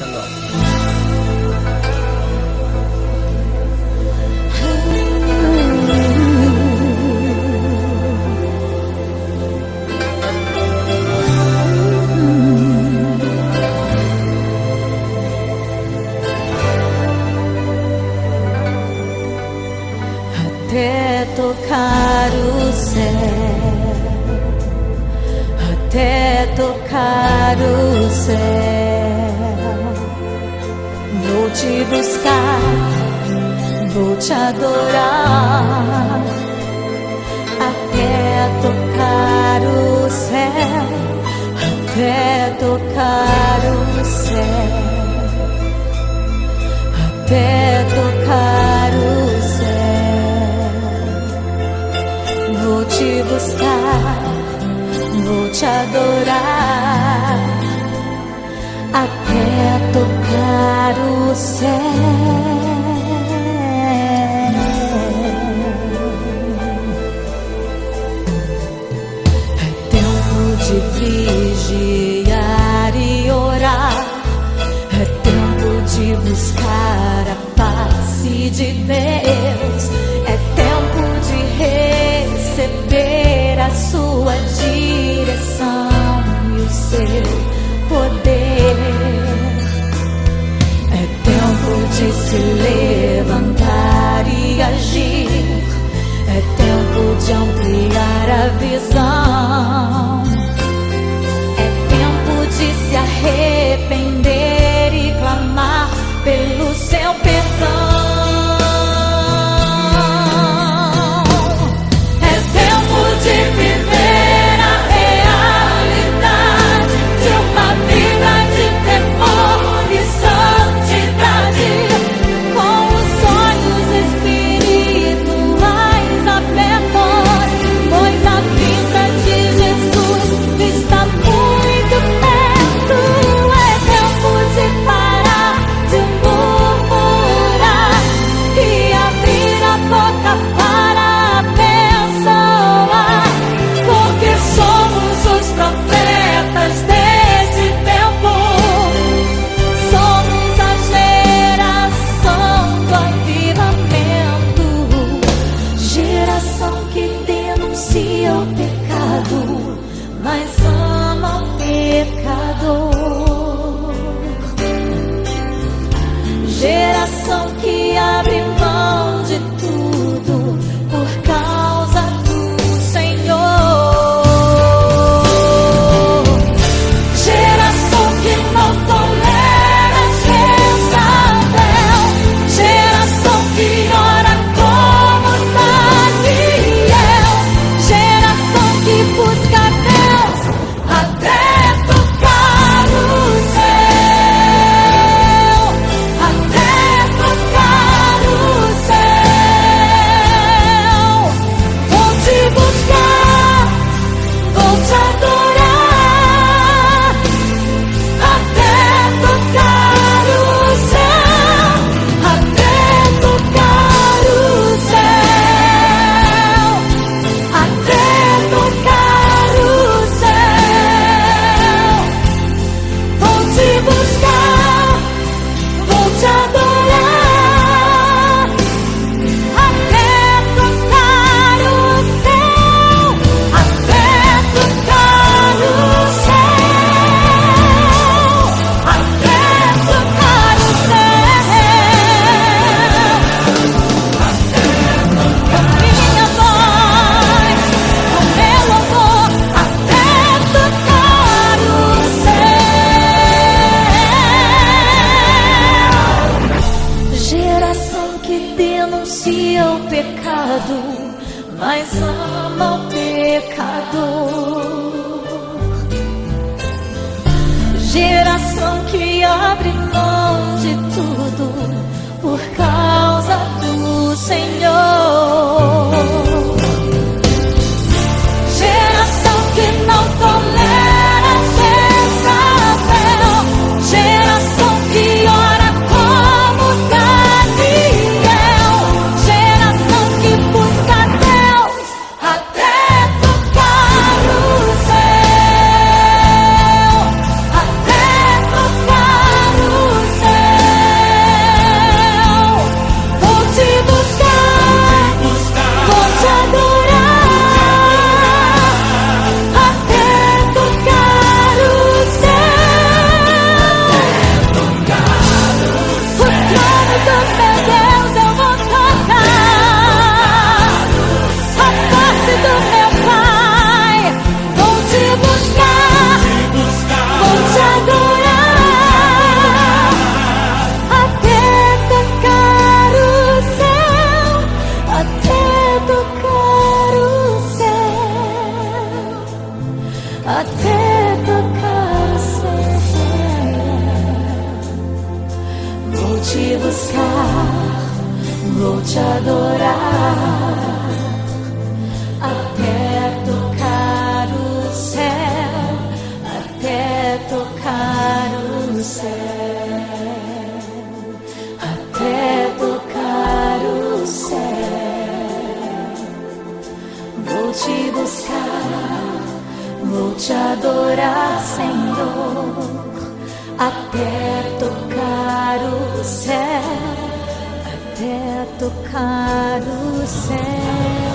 canal. até tocar o céu, até tocar o céu vou te buscar, vou te adorar até tocar o céu, até tocar o céu, até É tocar o céu. É tempo de vigiar e orar. É tempo de buscar a face de Deus. É tempo de receber a sua direção e o seu poder. se levantar e agir. É tempo de ampliar a visão. que denuncia o pecado, mas mas ama o pecador. Vou te adorar. Até tocar o céu, até tocar o céu, até tocar o céu. Vou te buscar, vou te adorar, Senhor. Até tocar o céu, até tocar o céu.